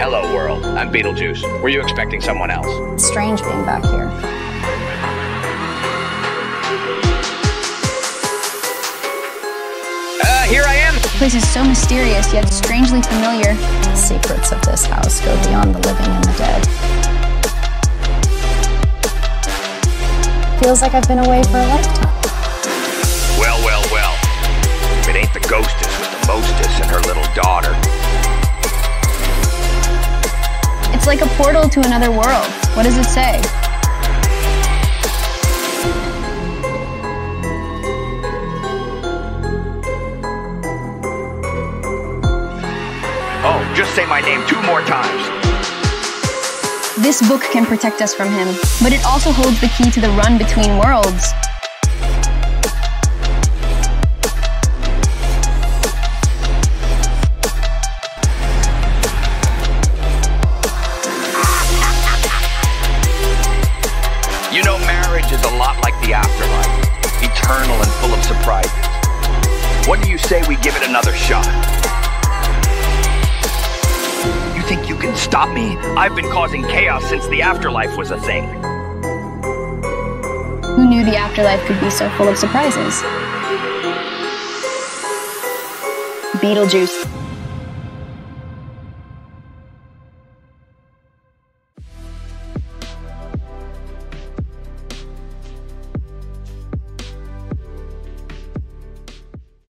Hello, world. I'm Beetlejuice. Were you expecting someone else? It's strange being back here. Uh, here I am. The place is so mysterious yet strangely familiar. The secrets of this house go beyond the living and the dead. Feels like I've been away for a lifetime. Well, well, well. If it ain't the ghostess with the mostess and her little daughter. Like a portal to another world. What does it say? Oh, just say my name two more times. This book can protect us from him, but it also holds the key to the run between worlds. You know, marriage is a lot like the afterlife eternal and full of surprises. What do you say we give it another shot? You think you can stop me? I've been causing chaos since the afterlife was a thing. Who knew the afterlife could be so full of surprises? Beetlejuice.